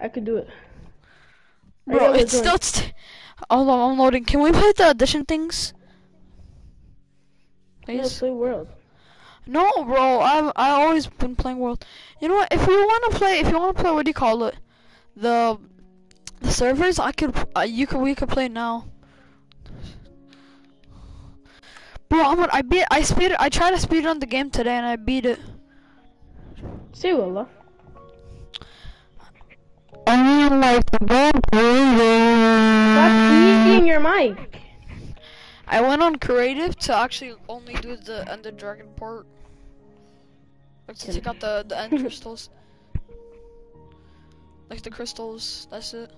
I could do it. Bro, it's still. St Hold on, I'm loading. Can we play the audition things? Yeah, Please. play world. No, bro. I've I always been playing World. You know what? If you want to play, if you want to play, what do you call it? The the servers. I could. Uh, you could. We could play now. Bro, I'm. I beat. I speed. I tried to speed on the game today and I beat it. See you, Willa. I mean, like, go crazy. Stop eating your mic. I went on creative to actually only do the end of dragon part. Like to take out the, the end crystals. Like the crystals, that's it.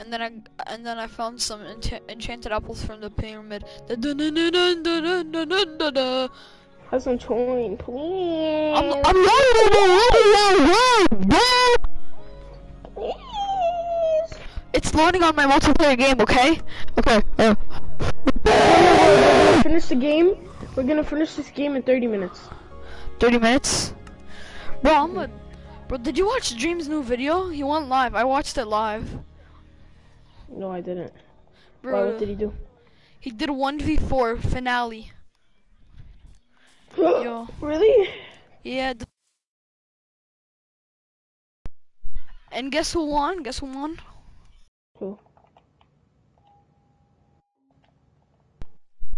And then I and then I found some encha enchanted apples from the pyramid. That's some time, please. I'm, I'm it's loading on my multiplayer game, okay? Okay. Uh, We're gonna finish the game. We're gonna finish this game in 30 minutes. 30 minutes. Bro, I'm a, Bro, did you watch Dream's new video? He went live. I watched it live. No, I didn't. Why, Bro, what did he do? he did 1v4 finale. Yo. Really? Yeah. And guess who won? Guess who won? Who?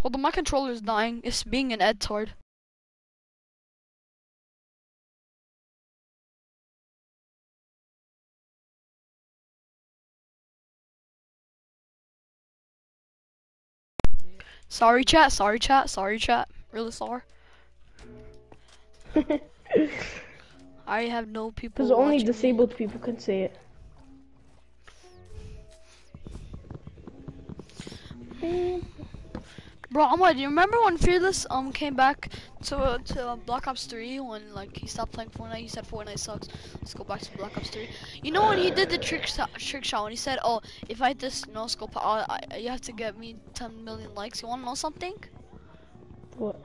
Hold on, controller is dying. It's being an edtard. Sorry chat, sorry chat, sorry chat. Really sorry. I have no people. Because only watching me. disabled people can say it. Mm. Bro, Ahmad, do you remember when Fearless um came back to uh, to uh, Black Ops 3 when like he stopped playing Fortnite? He said Fortnite sucks. Let's go back to Black Ops 3. You know when he did the trick shot, trick shot when he said, "Oh, if I hit this no scope, I, I, you have to get me 10 million likes." You want to know something? What?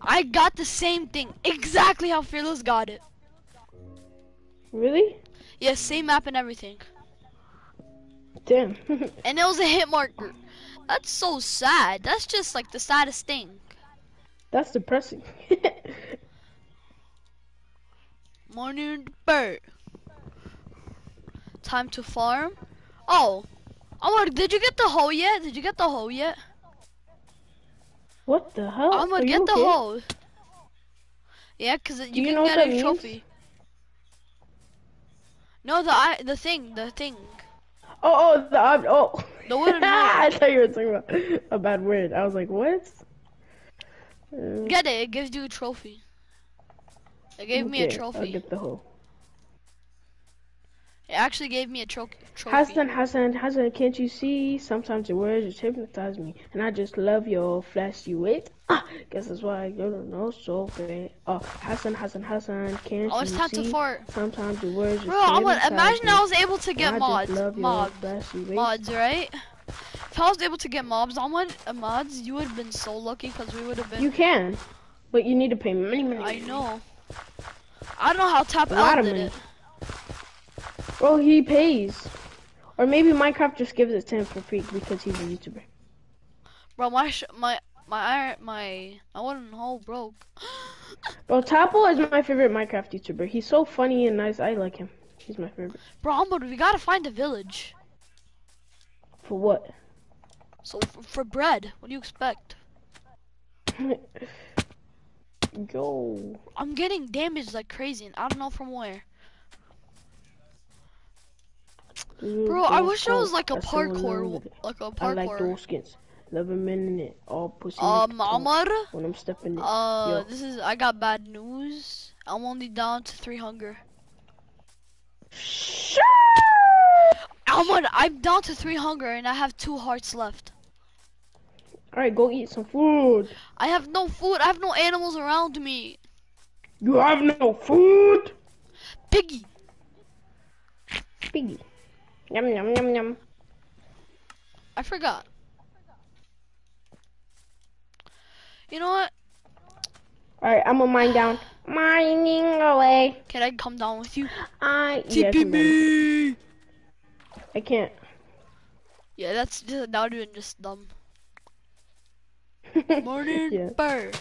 I got the same thing, exactly how Fearless got it. Really? Yeah, same map and everything, Damn. and it was a hit marker. That's so sad. That's just like the saddest thing. That's depressing. Morning bird. Time to farm. Oh. oh Ahmad, did you get the hoe yet? Did you get the hoe yet? what the hell? I'm gonna get the okay? hoe. Yeah, cause you, you can get a means? trophy. No, the I, the thing, the thing. Oh, oh, the ob- oh. The wooden I thought you were talking about a bad word. I was like, what? Get it. It gives you a trophy. It gave me a okay, I'll trophy. get the hoe. It actually gave me a tro- trophy. Hassan, Hassan, Hassan, can't you see? Sometimes your words just hypnotize me, and I just love your flashy wit. Ah, guess that's why you don't know so bad. Oh, Hassan, Hassan, Hassan, can't Oh, it's you time see? to fart. Sometimes your words just Bro, Ahmad, hypnotize imagine me, I was able to get mods. just love your Mods. mods, right? If I was able to get mobs on one, uh, mods, you would have been so lucky because we would have been. You can, but you need to pay money, money. I know. I don't know how lot L of did money. it. Bro, he pays. Or maybe Minecraft just gives it to him for free because he's a YouTuber. Bro, my sh- my my iron my my wooden hole broke. Bro, Tapple is my favorite Minecraft YouTuber. He's so funny and nice. I like him. He's my favorite. Bro, Ahmad, we gotta find a village. For what? So for, for bread, what do you expect? Yo. I'm getting damaged like crazy, and I don't know from where. Bro, I wish I was like a parkour, like a I parkour. those skins. Love a minute. All pussy. Make a When I'm stepping in. uh, Yo. this is I got bad news. I'm only down to three hunger. Shut Ahmad, I'm down to three hunger, and I have two hearts left. Alright, go eat some food. I have no food. I have no animals around me. You have no food. Piggy. Piggy. Yum yum yum yum. I forgot. You know what? Alright, I'm gonna mine down. Mining away. Can I come down with you? I yeah, TP down. me. I can't. Yeah, that's just not even just dumb. Morning Yeah. bird.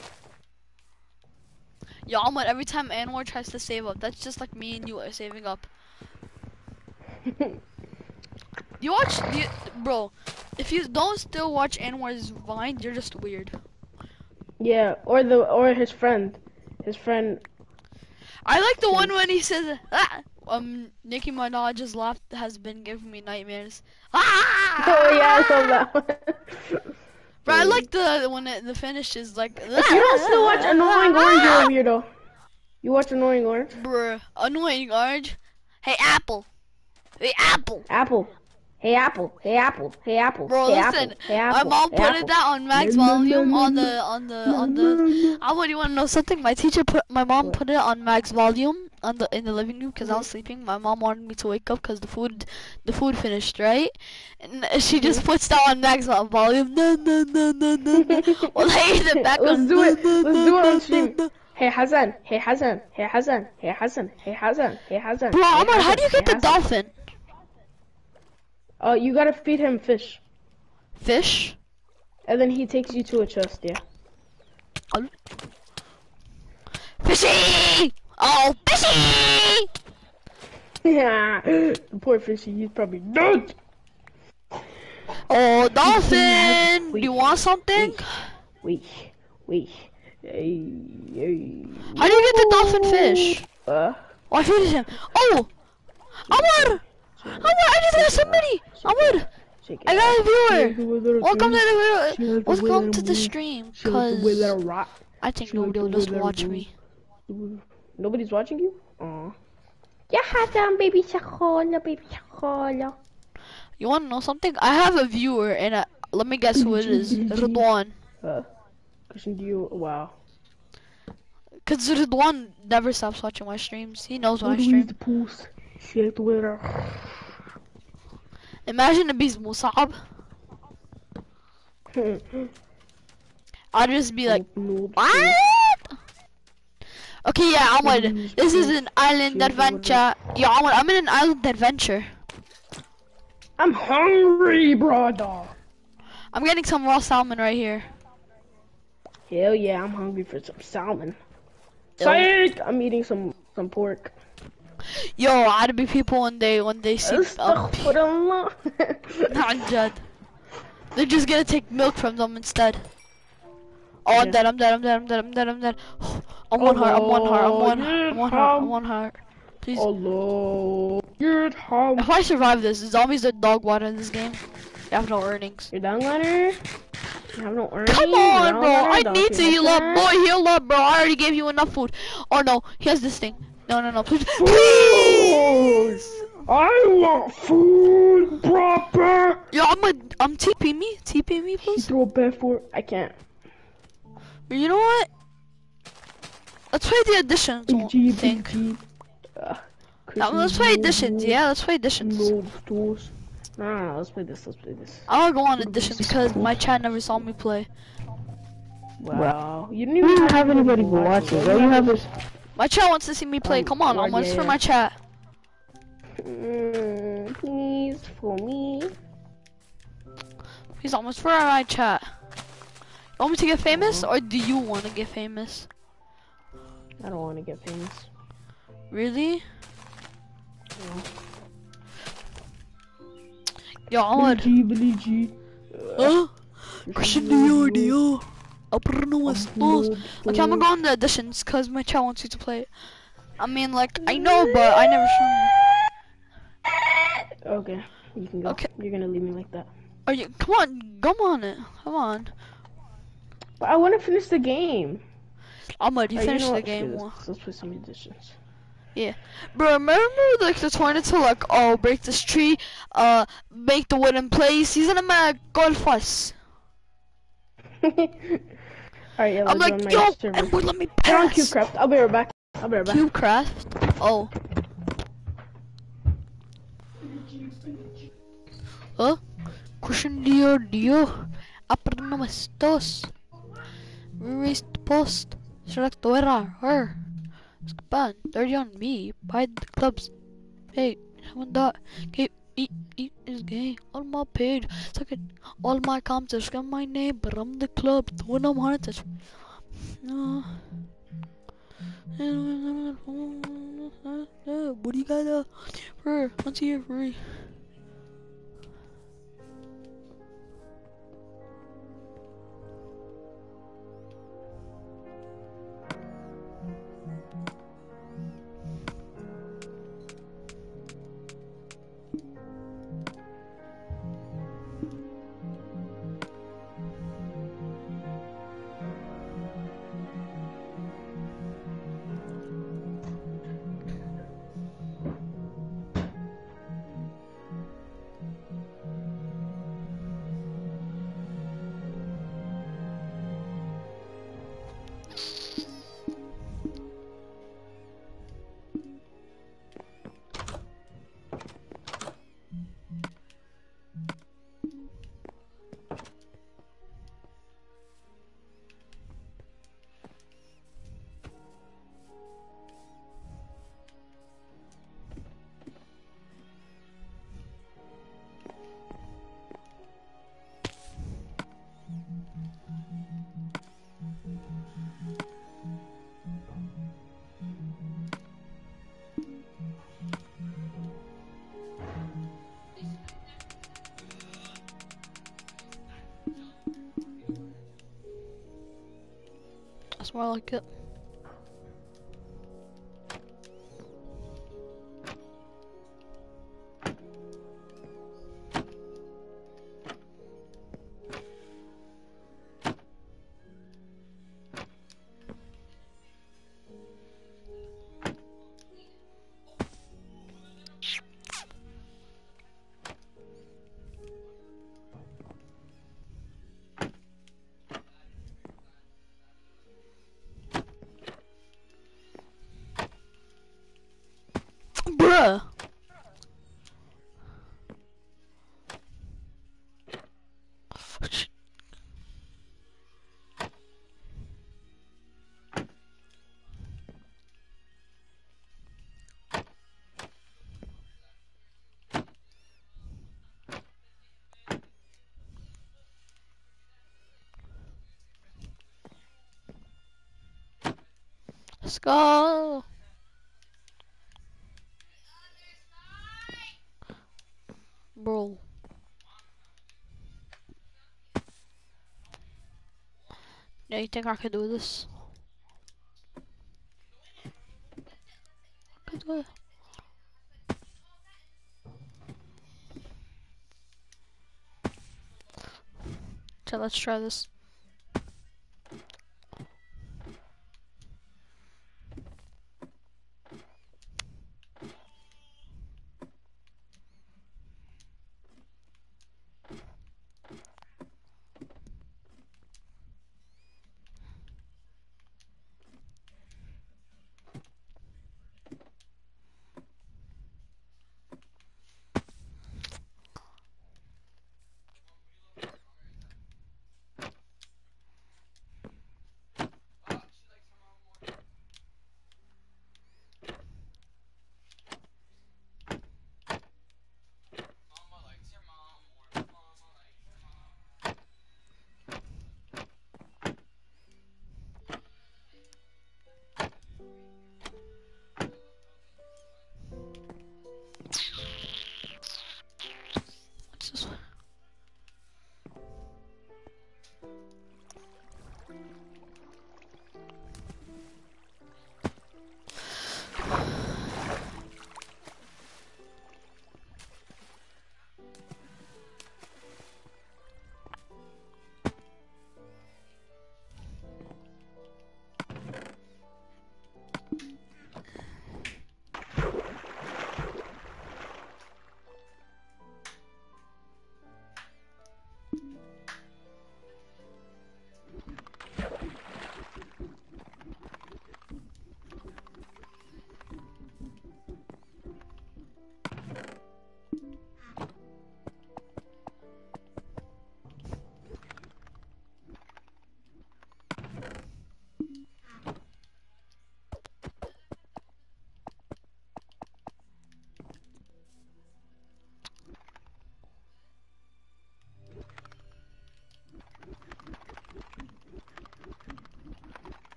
Yo, Ahmad, every time Anwar tries to save up, that's just like me and you are saving up. You watch, you, bro. If you don't still watch Anwar's Vine, you're just weird. Yeah, or the or his friend. His friend. I like the one when he says, ah, um, Nicki Minaj's laugh has been giving me nightmares. Ah! Oh yeah, I saw that one. Bro, I like the when it, the finish is like. You don't still watch Annoying Orange, you're a weirdo. You watch Annoying Orange? Bruh, annoying orange. Hey Apple. Hey Apple. Apple. Hey Apple. Hey Apple. Hey Apple. Bro, hey, listen. Apple. Hey, My mom hey, put Apple. that on max volume on the on the on the. I would you want to know something? My teacher put my mom put it on max volume on the in the living room because I was sleeping. My mom wanted me to wake up because the food the food finished right, and she just Mm-hmm. puts that on max volume. No no no no no. Well, I the background. Let's do it. Let's do it on stream. Hey Hassan. Hey Hassan. Hey Hassan. Hey Hassan. Hey Hassan. Hey Hassan. Bro, Ahmad, how do you get the dolphin? Oh, you gotta feed him fish, Fish? and then he takes you to a chest. Yeah. Fishy! Oh, fishy! Yeah. poor fishy. He's probably dead. Oh, dolphin! Do you want something? Wait. Wait. Hey. Hey. How do you get the dolphin fish? Uh. Oh, I feeded him. Oh! Amar! Amar, I just got somebody! Amar! Shake it I got a viewer! has the Welcome to the She has the Welcome to the stream, She has that cause rock. I think she has nobody will just watch me. Nobody's watching you? Aw. Yeah, Hassan, baby chocolate, baby chocolate. You wanna know something? I have a viewer, and uh, let me guess who it is. Ridwan. Uh, Christian, do you? Wow. Cause Ridwan never stops watching my streams. He knows when I Louise stream. The Poos. She has the way that Imagine if he's Musab. I'd just be like, What? Okay, yeah, Ahmad. This is an island adventure. Yeah, Ahmad, I'm in an island adventure. I'm hungry, brother. I'm getting some raw salmon right here. Hell yeah, I'm hungry for some salmon. Psych! I'm eating some some pork. Yo, I'd be people when they when they see Astaghfirullah. Um, not Judd. They're just gonna take milk from them instead. Oh, I'm dead. I'm dead. I'm dead. I'm dead. I'm dead. I'm dead. I'm one heart. I'm one heart. I'm one. I'm one heart. I'm one heart. Please. Allah. Good how If I survive this, zombies are dog water in this game. You have no earnings. You're down ladder? You have no earnings? Come on, bro. I need to heal up. Boy, heal up, bro. I already gave you enough food. Oh, no. He has this thing. No, no, no. Please. Please. I want food, proper. Yo, I'm a, I'm TP me. TP me, please. throw a bed for I can't. You know what? Let's play the additions Big G, thing. big G. Uh, Now, let's play additions. Yeah, let's play additions. No stores. No, no, no, let's play this. Let's play this. I wanna go on additions because my chat never saw me play. Wow. You didn't even have anybody watching. All you have is My chat wants to see me play. Um, Come on, almost yeah, for my chat. Mm, please, for me. He's almost for my chat. You want me to get famous, or do you want to get famous? I don't want to get famous. Really? Yo. Billy G, Billy G. Huh? Christian Dior, Dior. Aperno estos. Okay, I'm gonna go on the additions, cause my chat wants you to play it. I mean, like, I know, but I never shown you. Okay, you can go. Okay. You're gonna leave me like that. Are you? Come on, come on it. Come on. But I want to finish the game. Ahmad, you Alright, finished know the game. This. Let's play some additions. Yeah, bro, remember like the tornado to like oh break this tree, uh make the wooden place. He's gonna make golf us. Alright, yeah, I'm like yo, and let me Get on pass. CubeCraft. I'll be right back. I'll be right back. Cubecraft. Oh. Huh? Cushion Dio Dio. Aperno estos. Erased post. Select where her. Spend 30 on me. Buy the clubs. Hey, someone that keep eat eat is gay on my page. Second, all my comments are scam my name, but I'm the club. I'm on it. No. What do you got uh, for? Let's see here free. That's more like Let's go. Bro. Do you think I could do this? Could do it. So let's try this.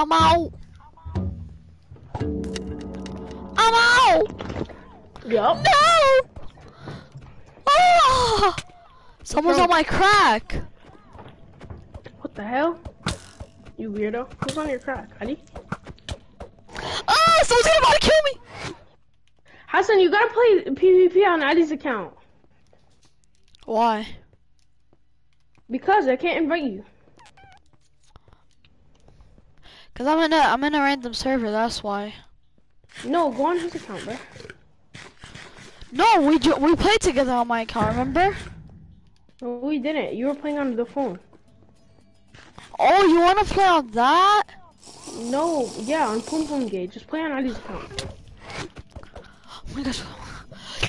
I'm out. I'm out. Yup. No. Oh! Someone's on my crack. What the hell? You weirdo. Who's on your crack? Adi? Ah! Someone's gonna about to kill me. Hassan, you gotta play PvP on Adi's account. Why? Because I can't invite you. Cause I'm in a I'm in a random server. That's why. No, go on his account, bro. No, we we played together on my account. Remember? No, we didn't. You were playing on the phone. Oh, you wanna play on that? No, yeah, on Pum Pum Gate. Just play on Adi's account. Oh my gosh.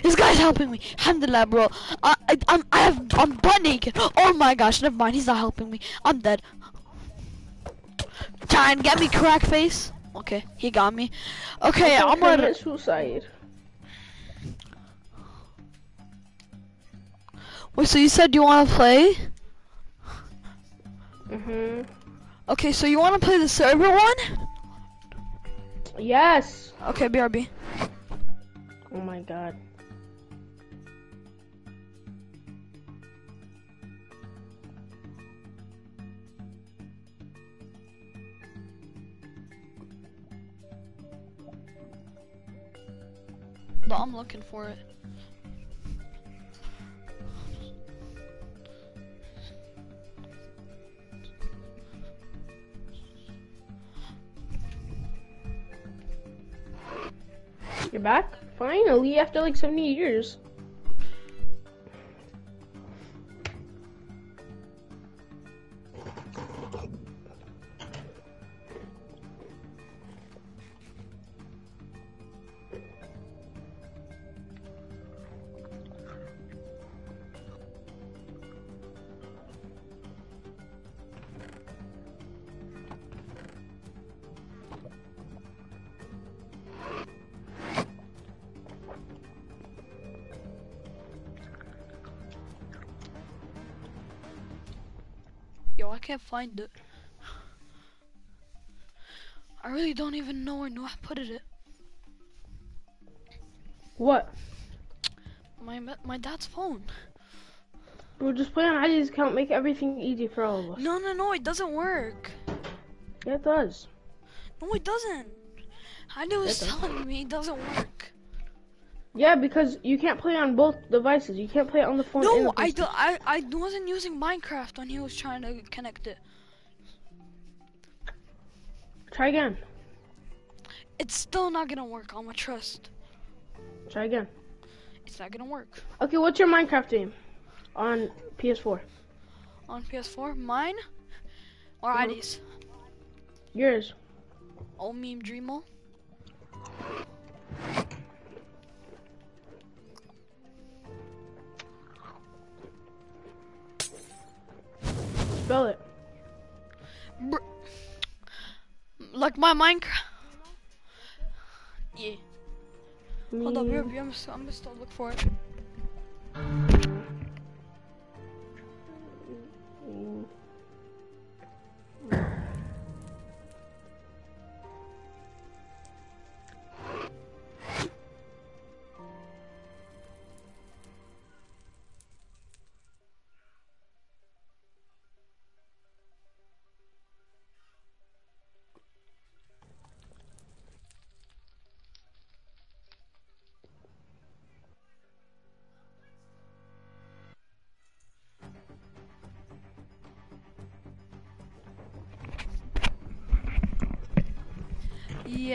This guy's helping me. Alhamdulillah, bro. I, I, I'm, I have, I'm butt naked. Oh my gosh, never mind. He's not helping me. I'm dead. And get me crack face. Okay, he got me. Okay, I'm gonna. suicide. Wait, so you said you want to play? Mhm. Okay, so you want to play the server one? Yes. Okay, BRB. Oh my god. But I'm looking for it. You're back? Finally, after like 70 years. Find it. I really don't even know where Noah put it. What? My my dad's phone. We'll just play on Adi's account, make everything easy for all of us. No, no, no, it doesn't work. Yeah, it does. No, it doesn't. Heidi was telling me it doesn't work. Yeah, because you can't play on both devices. You can't play it on the phone. and No, the I, do, I, I wasn't using Minecraft when he was trying to connect it. Try again. It's still not gonna work on my trust. Try again. It's not gonna work. Okay, what's your Minecraft name on PS4? On PS4, mine or Mhm. ID's? Yours. Oh, meme Dreamo. Spell it. Br- like my Minecraft. Yeah. Hold up, Me- here, I'm, I'm gonna still look for it.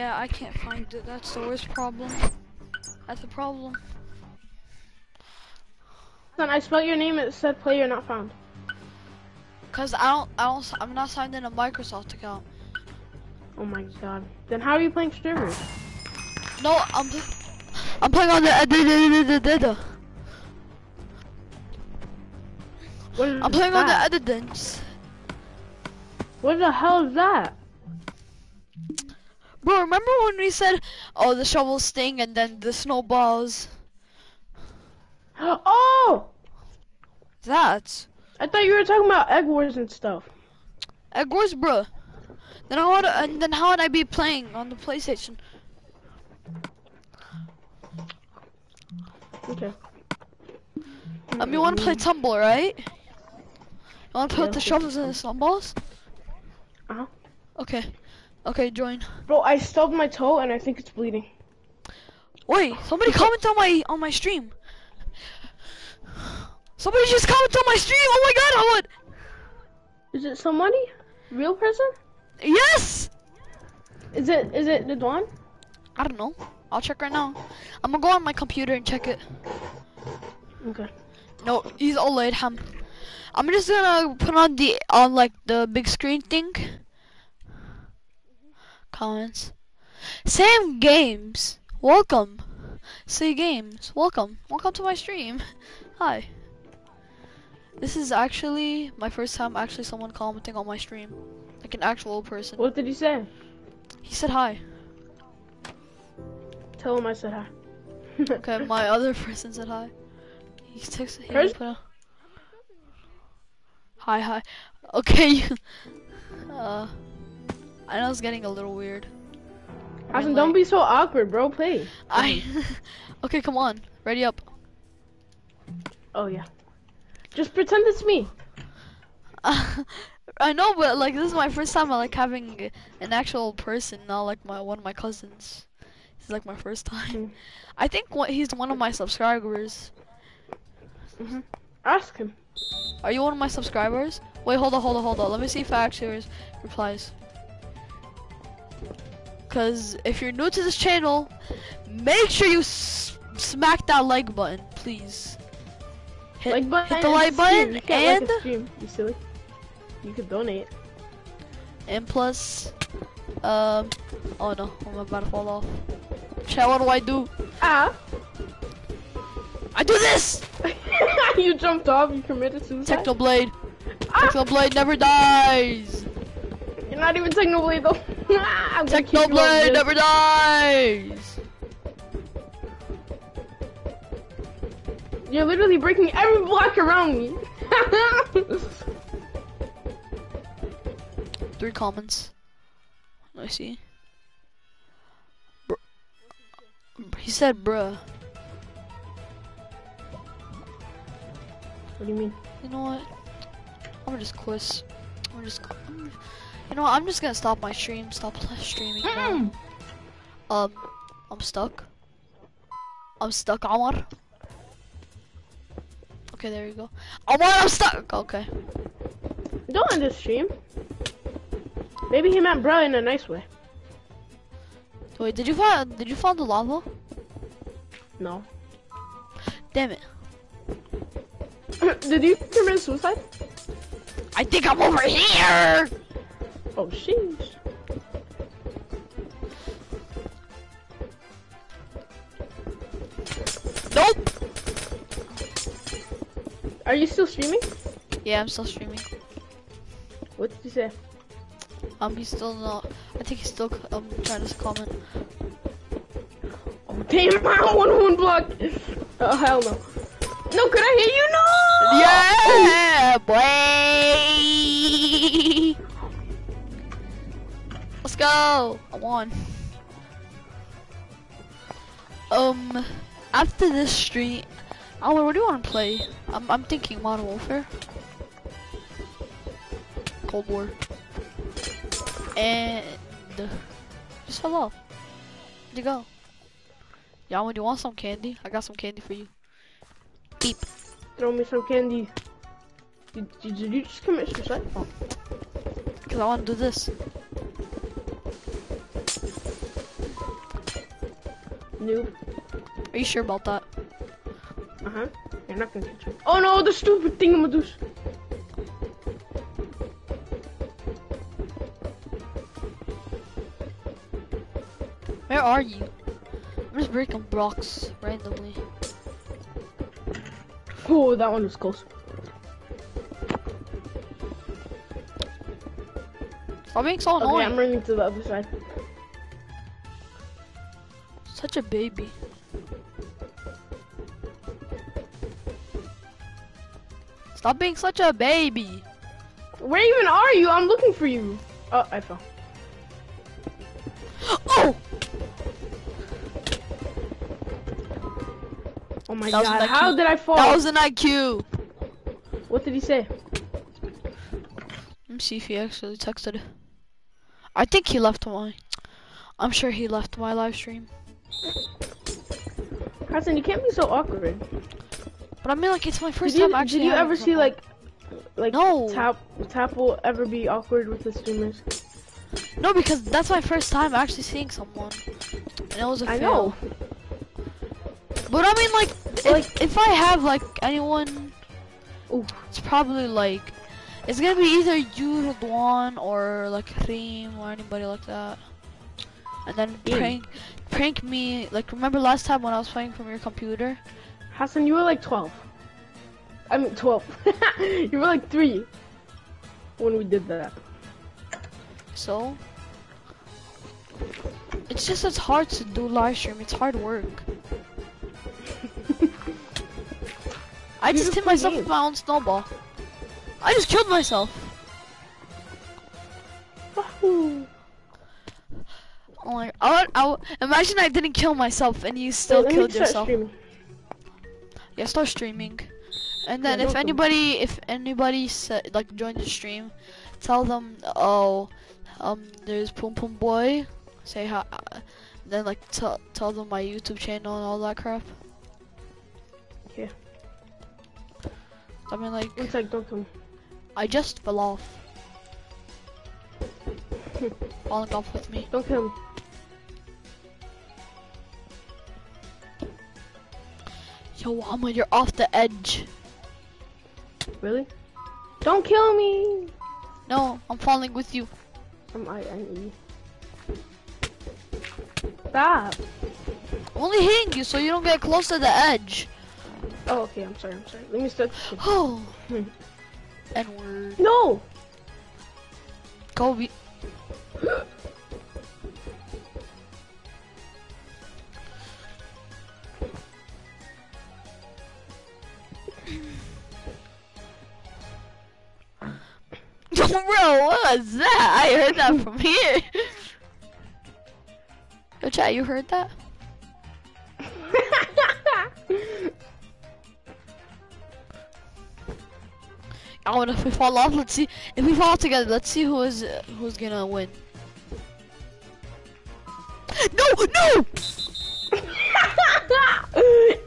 Yeah, I can't find it. That's the worst problem. That's the problem. Then I spelled your name. It said player not found. Cause I don't, I don't, I'm not signed in a Microsoft account. Oh my god. Then how are you playing streamers? No, I'm, I'm playing on the, uh, the, the, the, the, the. I'm playing on the that? evidence. What the hell is that? Bro, remember when we said, oh, the shovels sting and then the snowballs? Oh! That. I thought you were talking about egg wars and stuff. Egg Wars, bro. Then how would, and then how would I be playing on the PlayStation? Okay. Um, you want to play Tumble, right? You want to Yeah, put the shovels and the snowballs? Uh-huh. Okay. Okay, join. Bro, I stubbed my toe and I think it's bleeding. Wait, somebody comment on my on my stream. Somebody just comment on my stream. Oh my god, I would. Is it somebody? Real person? Yes. Is it is it the Dawn? I don't know. I'll check right now. I'm gonna go on my computer and check it. Okay. No, he's OLED ham. I'm just gonna put on the on like the big screen thing. Comments. Sam Games, welcome. Say Games, welcome. Welcome to my stream. Hi. This is actually my first time actually someone commenting on my stream, like an actual person. What did he say? He said hi. Tell him I said hi. Okay, my other person said hi. He texted. Hers- put a, hi, hi. Okay. uh, I know it's getting a little weird. Mean, don't be so awkward, bro. Play. I. okay, come on. Ready up. Oh yeah. Just pretend it's me. I know, but like this is my first time like having an actual person, not like my one of my cousins. This is like my first time. Mm. I think what he's one of my subscribers. Ask him. Are you one of my subscribers? Wait, hold on, hold on, hold on. Let me see if I actually replies. Cause if you're new to this channel, make sure you s- smack that like button, please. Hit, like button. hit the like button and like. You silly. You could donate. and plus, um, oh no, I'm about to fall off. Chat, what do I do? Ah. I do this. you jumped off. You committed suicide. Technoblade. Ah! Technoblade never dies. You're not even Technoblade though. I'm gonna keep you on Technoblade never dies. You're literally breaking every block around me. Three comments. I see. Br- he said, "Bruh." what do you mean? You know what? I'm gonna just quit. I'm just. I'm, you know what? I'm just gonna stop my stream. Stop streaming. now. Um, I'm stuck. I'm stuck, Omar. Okay, there you go. Omar, I'm stuck. Okay. Don't end this stream. Maybe he meant bro in a nice way. Wait, did you find? Did you find the lava? No. Damn it! Did you commit suicide? I think I'm over here. Oh, sheesh. Nope. Are you still streaming? Yeah, I'm still streaming. What did you say? Um, he's still not. I think he's still um trying to comment. Oh, damn, I don't want one block. Oh, hell no. No, could I hear you? No! Yeah, boy. Go. I won. Um, after this stream, Alan, what do you want to play? I'm I'm thinking Modern Warfare, Cold War, and just fell off. Where'd you go? Y'all, do you want some candy? I got some candy for you. Beep. Throw me some candy. Did, did, did you just commit suicide? Oh. Cause I want to do this. Noob. Are you sure about that? Uh huh. You're not gonna catch me. Oh no, the stupid thingamadoos. Where are you? I'm just breaking blocks randomly. Oh, that one was close. Stop being so Okay, annoying. I'm running to the other side. Such a baby. Stop being such a baby. Where even are you? I'm looking for you. Oh, I fell. Oh! Oh my god, how did I fall? That was an IQ. What did he say? Let me see if he actually texted. I think he left my. I'm sure he left my live stream. Hassan, you can't be so awkward. But I mean, like, it's my first Did you, time actually. did you ever see like, like No. Tap Tap will ever be awkward with the streamers? No, because that's my first time actually seeing someone, and it was a I fail. know. But I mean, like, if, Like- if I have like anyone, Ooh. it's probably like, it's gonna be either you, Duan, or like Reem, or anybody like that. And then prank, prank me. Like, remember last time when I was playing from your computer? Hassan, you were like 12. I mean 12. you were like three when we did that. So, it's just it's hard to do live stream. It's hard work. I just just hit myself with my own snowball. I just killed myself. Wahoo. Oh my! I imagine I didn't kill myself and you still Wait, killed yourself. streaming. Yeah, start streaming. And then Yeah, if don't kill me. anybody, if anybody sa like join the stream, tell them, oh, um, there's Pum Pum Boy. Say hi. Then like tell tell them my YouTube channel and all that crap. Yeah. I mean like One sec, don't come. I just fell off. Falling off with me. Don't kill Yo, Mama, you're off the edge. Really? Don't kill me. No, I'm falling with you. I'm I N E. Stop. I'm only hitting you so you don't get close to the edge. Oh, okay. I'm sorry. I'm sorry. Let me start. Oh. Hmm. N word. No. Kobe. Bro, what was that? I heard that from here. Yo, chat, you heard that? Oh, and if we fall off, let's see. If we fall together, let's see who is uh, who's gonna win. No, no!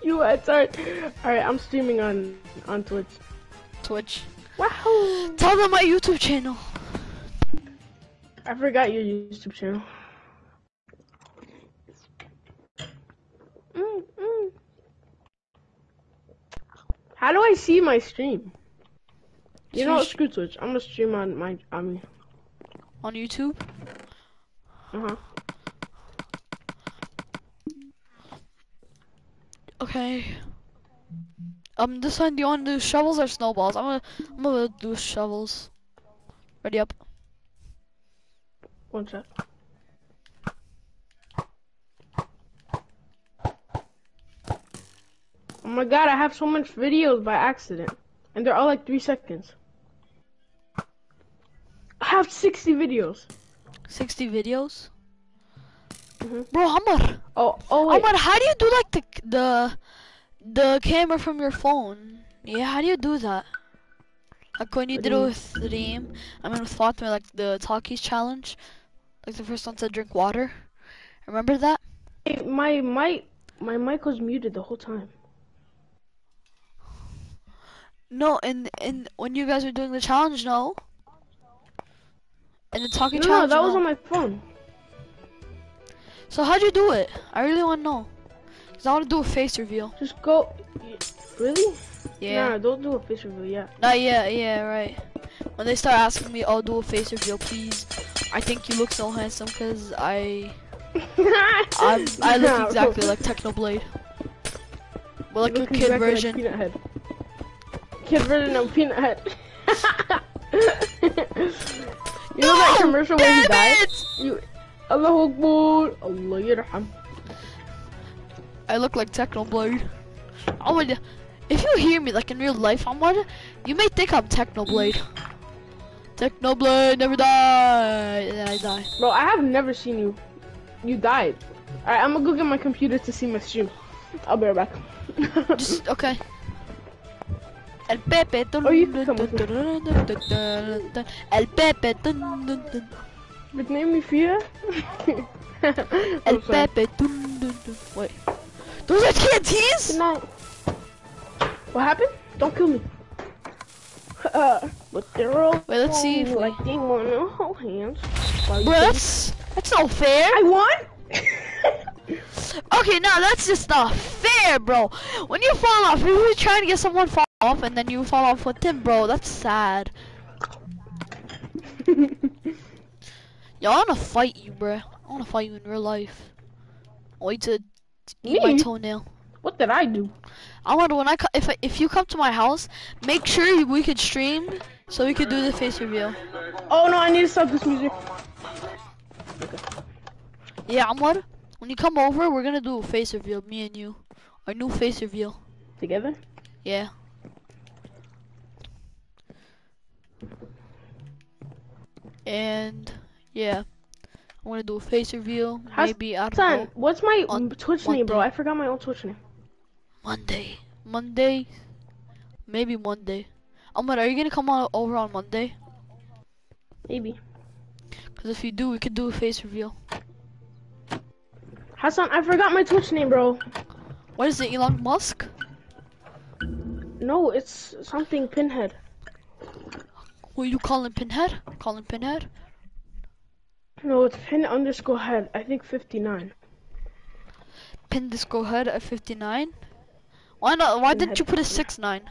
you are sorry. All right, I'm streaming on on Twitch. Twitch. Wahoo! Tell them my YouTube channel. I forgot your YouTube channel. Mm, mm. How do I see my stream? You know what? Screw Twitch. I'm gonna stream on my. I mean, on YouTube. uh huh. Okay. Um, this time do you want to do shovels or snowballs? I'm gonna, I'm gonna do shovels. Ready up. One sec. Oh my god, I have so much videos by accident. And they're all like three seconds. I have 60 videos. 60 videos. Mhm. Bro, Hamar. Oh, oh wait. Hamar, how do you do like the the the camera from your phone? Yeah, how do you do that? Like when you What did do it you with Reem, I mean with Fatima, like the talkies challenge, like the first one said drink water. Remember that? Hey, my mic, my mic was muted the whole time. No, and and when you guys were doing the challenge, no. And the talking No, no, challenge. that was on my phone. So how'd you do it? I really want to know. Cause I wanna do a face reveal. Just go. Really? Yeah. Nah, don't do a face reveal yet. Not yet, yeah, right. When they start asking me, I'll do a face reveal, please. I think you look so handsome because I, I, I look Nah, exactly bro. like Technoblade. But like a kid exactly like version. Peanut Head. Kid version of Peanut Head. you know that commercial where he died? You, Allah Akbar, Allah yarham. I look like Technoblade. Oh my, if you hear me like in real life, I'm what? You may think I'm Technoblade. Technoblade never die. And then I die. Bro, I have never seen you. You died. Alright, I'm gonna go get my computer to see my stream. I'll be right back. Just okay. El Pepe. Oh, you come with me. El Pepe. But name me Fia. El Pepe. Wait. Those are TNTs? Good night. What happened? Don't kill me. Uh, but they're all Wait, let's see if like they wanna hold hands. Bro, that's that's not fair. I won. Okay, no, that's just not fair, bro. When you fall off, if you're trying to get someone fall off and then you fall off with him, bro, that's sad. Yo, I wanna fight you, bro. I wanna fight you in real life. Wait to eat my Me? toenail. what did I do? I wonder when I if I, if you come to my house, make sure we could stream so we could do the face reveal. Oh no, I need to stop this music. Yeah, I'm what? When you come over, we're gonna do a face reveal, me and you. Our new face reveal. Together? Yeah. And yeah, I want to do a face reveal. How's- Maybe I don't Son, know what's my On Twitch name, bro? I forgot my own Twitch name. Monday. Monday. Maybe Monday. Ahmed, are you gonna come on over on Monday? Maybe. Cause if you do, we could do a face reveal. Hassan, I forgot my Twitch name, bro. What is it, Elon Musk? No, it's something Pinhead. Who you calling Pinhead? Calling Pinhead? No, it's Pin underscore head. I think 59. Pin underscore go ahead at 59. Why not? Why didn't you put a six nine?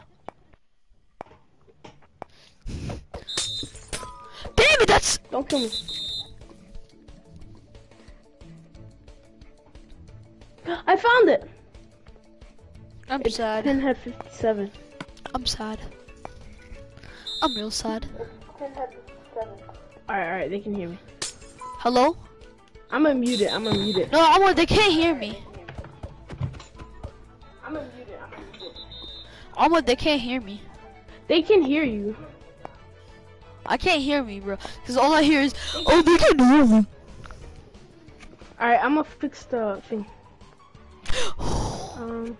Damn it! That's Don't kill me. I found it. I'm It's sad. Pinhead 57. I'm sad. I'm real sad. Alright, alright, they can hear me. Hello? I'm gonna mute it. I'm gonna mute it. No, I'm. They can't hear me. I'm gonna mute it. I'm mute it. They can't hear me. They can hear you. I can't hear me, bro. Cause all I hear is, oh, they can hear me. Alright, I'm gonna fix the thing. Um,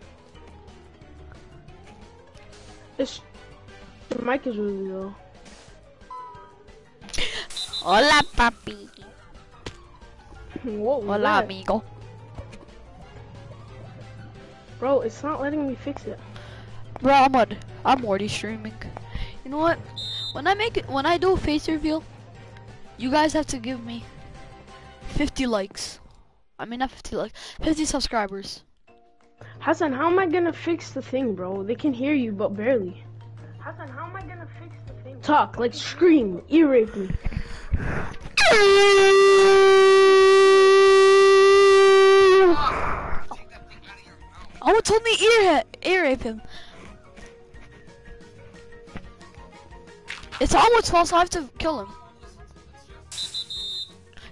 it's the mic is really low. Hola, papi. What was Hola, that? amigo. Bro, it's not letting me fix it. Bro, I'm on. I'm already streaming. You know what? When I make it, when I do a face reveal, you guys have to give me 50 likes. I mean, not 50 likes, 50 subscribers. Hassan, how am I gonna fix the thing, bro? They can hear you, but barely. Hassan, how am I gonna fix the thing? Talk, like scream, ear rape me. Told me ear ear rape him. It's almost false. I have to kill him.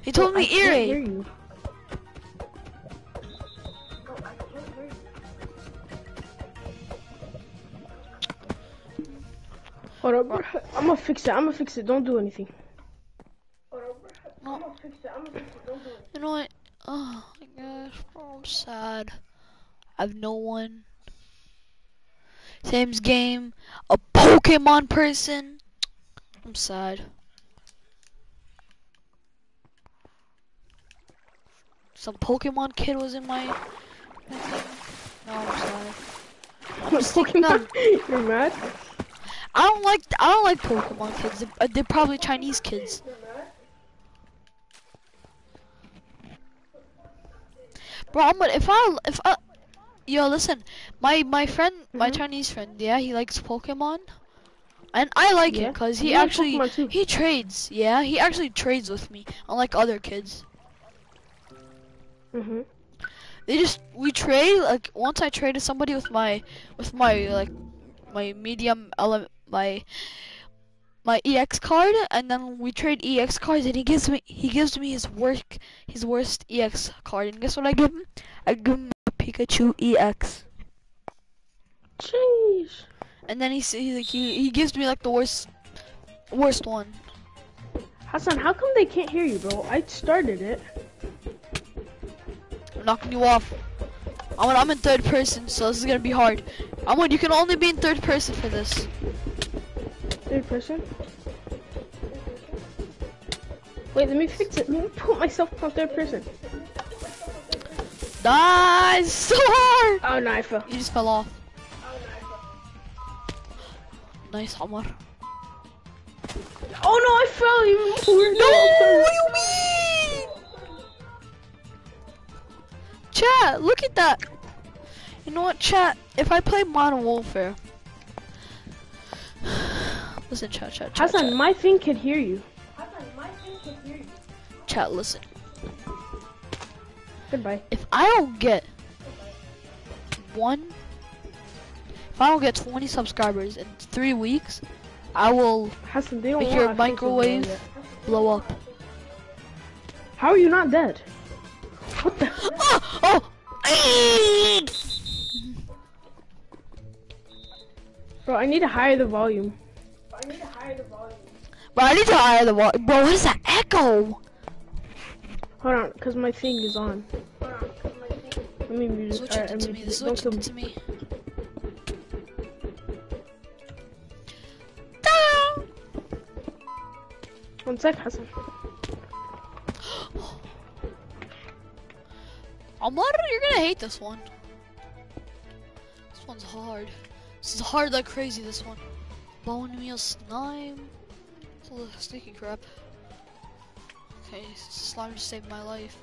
He told I me ear can't hear rape. Hold up, bro. I'm gonna fix it. I'm gonna fix it. Don't do anything. No. You know what? Oh my gosh, bro, I'm sad. I have no one. Sam's game, a Pokemon person. I'm sad. Some Pokemon kid was in my. my. No, I'm sad. I'm sticking on- You're mad? I don't like I don't like Pokemon kids. They're, uh, they're probably Chinese kids. Bro, I'm gonna, if I if I Yo, listen, my my friend, my Mhm. Chinese friend, yeah, he likes Pokemon, and I like Yeah? it because he like actually he trades. Yeah, he actually trades with me, unlike other kids. hmm They just we trade like once I traded somebody with my with my like my medium element my my EX card and then we trade EX cards and he gives me he gives me his work his worst EX card and guess what I give him? I give him Pikachu EX. Jeez. And then he he like he, he gives me like the worst worst one. Hassan, how come they can't hear you, bro? I started it. I'm knocking you off. I'm I'm in third person, so this is gonna be hard. Ahmad, you can only be in third person for this. Third person. Wait, let me fix it. Let me put myself on third person. Nice, so hard. Oh fell. You just fell off. Nice, hammer. Oh no, I fell even more. No, No, what do you mean? Chat, look at that. You know what, chat? If I play Modern Warfare, listen, chat, chat, chat, Hassan, chat, my thing can hear you. Hassan, my thing can hear you. chat, listen. Goodbye. If I don't get one, if I don't get 20 subscribers in three weeks, I will Hassan, they Make your our microwave- blow up. How are you not dead? What the? Ah! oh, oh. Bro, I need to higher the volume. Bro, I need to hire the volume. Bro, what is that echo? Hold on, cause my thing is on. Let me mute it. Switch it to me. it. Switch it to me. One sec, Hassan. Omar, you're gonna hate this one. This one's hard. This is hard like crazy, this one. Bone meal slime. It's all the sticky crap. Okay, slime just saved my life.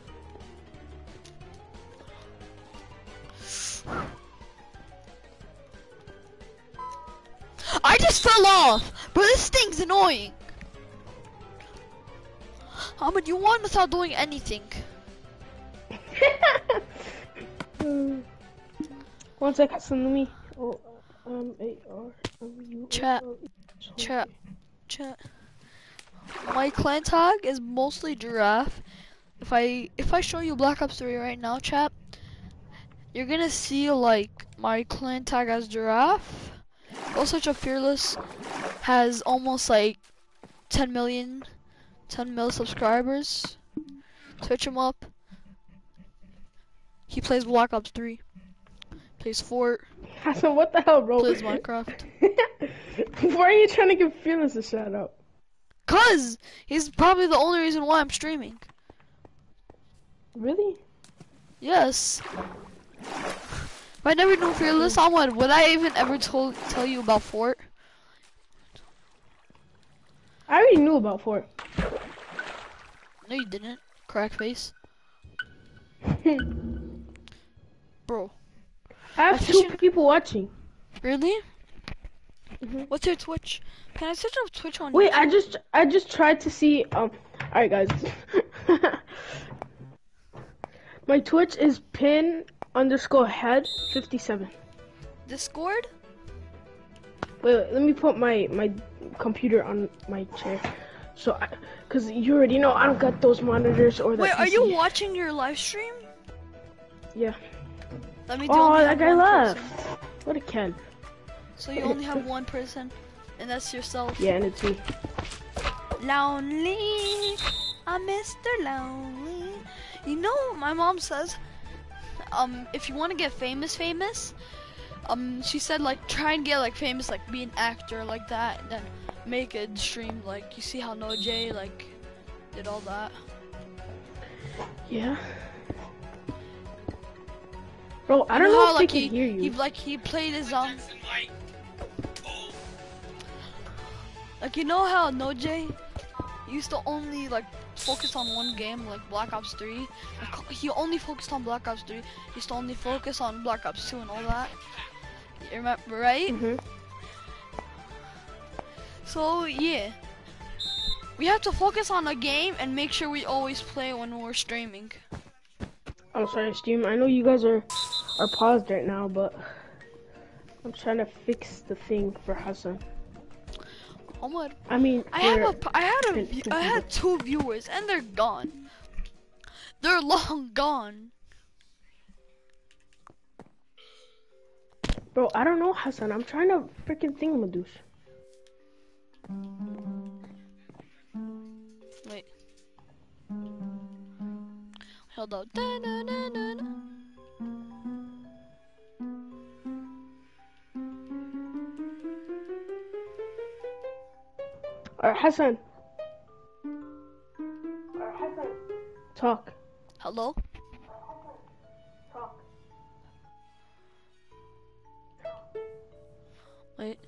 I just fell off! Bro, this thing's annoying! Ahmed, you won without doing anything. One sec, Hassan. Let me. Oh, um, A R M U. Chat. Chat. Chat. My clan tag is mostly giraffe. If I if I show you Black Ops 3 right now, chat, you're gonna see like my clan tag as giraffe. Go such a fearless has almost like 10 million, 10 mil subscribers. Search him up. He plays Black Ops 3. Plays Fort. Hassan, what the hell, bro? Plays Minecraft. Why are you trying to give Fearless a shout out? Cause he's probably the only reason why I'm streaming. Really? Yes. If I never knew Fearless, I would. Would I even ever told tell you about Fort? I already knew about Fort. No, you didn't. Crack face, bro. I have I two people watching. Really? Mhm. What's your Twitch? Can I search up Twitch on? Wait, YouTube? I just I just tried to see um alright guys. My Twitch is pin underscore head fifty seven. Discord. Wait, wait, let me put my my computer on my chair. So I, cause you already know I don't got those monitors or that Wait, are you watching your live stream? Yeah. Let me. you Oh, that guy left. person. What a Ken. So you only have one person, and that's yourself. Yeah, and it's me. Lonely, I'm Mr. Lonely. You know, my mom says, um, if you want to get famous, famous, um, she said like try and get like famous, like be an actor like that, and then make a stream like you see how NoahJ like did all that. Yeah. Bro, I You don't know know, how, if like they he, can hear you. he like he played his um. Like you know how NoahJ used to only like focus on one game, like Black Ops 3. Like, he only focused on Black Ops 3. He used to only focus on Black Ops 2 and all that. You remember, right? Mhm. So yeah, we have to focus on a game and make sure we always play when we're streaming. I'm sorry, Steam. I know you guys are are paused right now, but I'm trying to fix the thing for Hassan. Omar, I mean, I have a, I had a, for- view- for I had two viewers and they're gone. They're long gone. Bro, I don't know, Hassan. I'm trying to freaking thingamadoosh. Wait. Hold up. Alright, Hassan. Talk. Hello? Talk. Wait.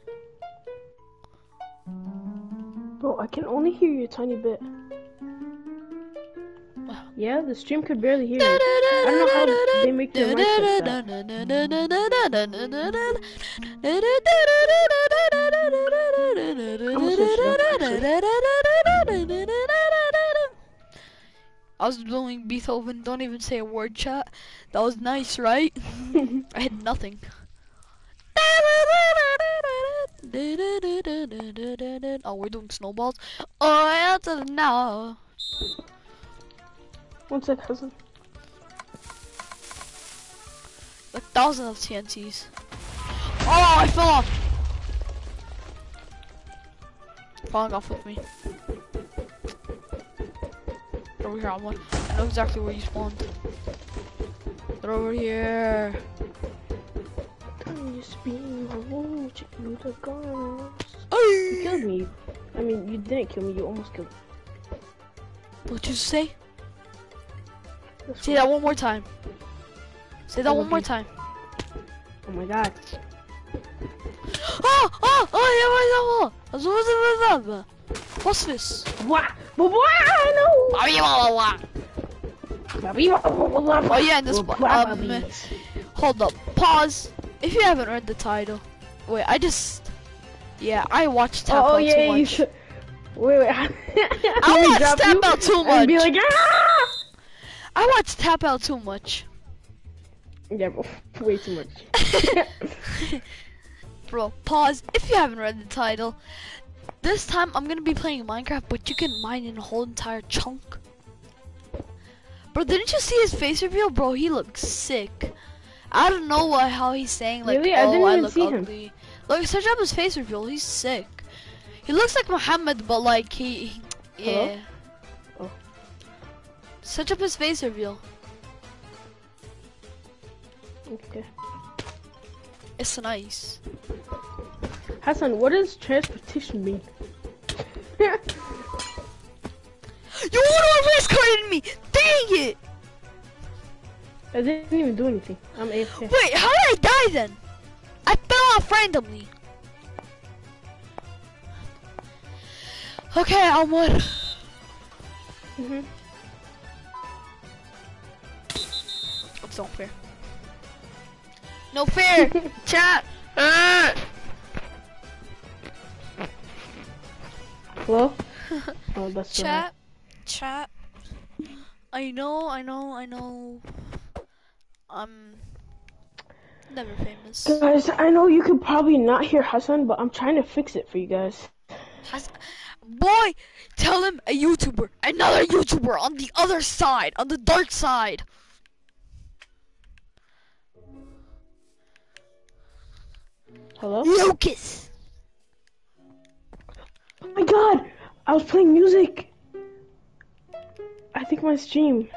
Bro, I can only hear you a tiny bit. Yeah, the stream could barely hear you. I don't know how they make their mics like that. I was doing Beethoven, don't even say a word chat. That was nice, right? I had nothing. Oh, we're doing snowballs. Oh, to now. One sec, Hassan. Like thousands of TNTs. Oh, I fell off. Falling off with me. They're over here, I'm one. I know exactly where you spawned. They're over here. Time you spin my road, you the guns. You killed me. I mean, you didn't kill me. You almost killed me. What'd you say? That's Say that one more time. Say that one more time. Oh my god. Oh, oh, oh, yeah, wait, wait, wait. What's this? Wah! Wah! Wah! I know! Oh Oh yeah, this um, hold up, pause. If you haven't read the title, wait, I just, yeah, I watched Tap Oh Out yeah, too you much. should. Wait, wait. I watched Tap Out too And be like, ah! I watched Tap Out too much, Yeah. Way too much. bro. Pause. If you haven't read the title, this time I'm gonna be playing Minecraft, but you can mine in a whole entire chunk. Bro, didn't you see his face reveal, bro? He looks sick. I don't know what, how he's saying like, Really? I oh, I look see him. ugly. Look, search up his face reveal. He's sick. He looks like Muhammad, but like he, he Hello? yeah. Oh. Search up his face reveal. Okay. It's nice. Hassan, what does transportation mean? You want to race carded me? Dang it! I didn't even do anything. I'm AFK. Wait, how did I die then? I fell off randomly. Okay, Elmwood. hmm It's not fair. No fair! Chat! Uh. Hello? Oh, that's uh, Chat, chat. I know, I know, I know. I'm never famous. Guys, I know you could probably not hear Hassan, but I'm trying to fix it for you guys. Boy, tell him a YouTuber, another YouTuber on the other side, on the dark side. Hello? Lucas. Oh my god! I was playing music! I think my stream.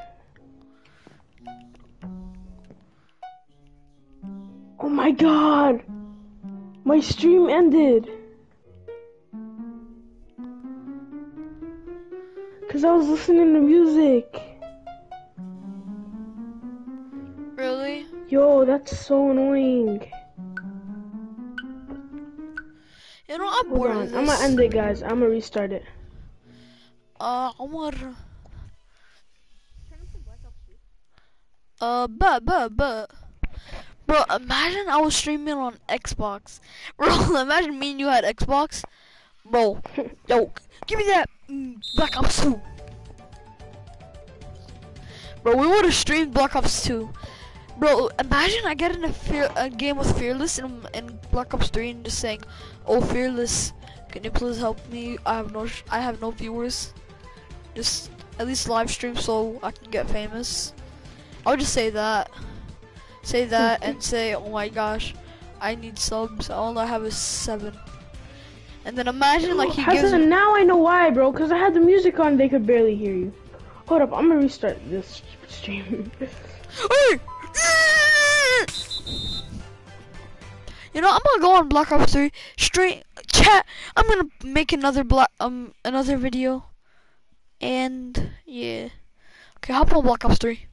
Oh my god! My stream ended! Cause I was listening to music. Really? Yo, that's so annoying. little. I'm gonna end it, guys. I'm gonna restart it. Uh, Omar. Uh, but, but, but. Bro, imagine I was streaming on Xbox. Bro, imagine me and you had Xbox. Bro, yo, give me that Black Ops 2. Bro, we would have streamed Black Ops 2. Bro, imagine I get in a, fear, a game with Fearless and, and Black Ops 3 and just saying, "Oh, Fearless, can you please help me? I have no, sh- I have no viewers. Just at least live stream so I can get famous." I would just say that, say that, and say, "Oh my gosh, I need subs. All I have is seven. And then imagine like he gives. Now I know why, bro. Because I had the music on, they could barely hear you. Hold up, I'm gonna restart this stream. You know, I'm gonna go on Black Ops 3 straight chat. I'm gonna make another black um another video, and yeah. Okay, hop on Black Ops 3.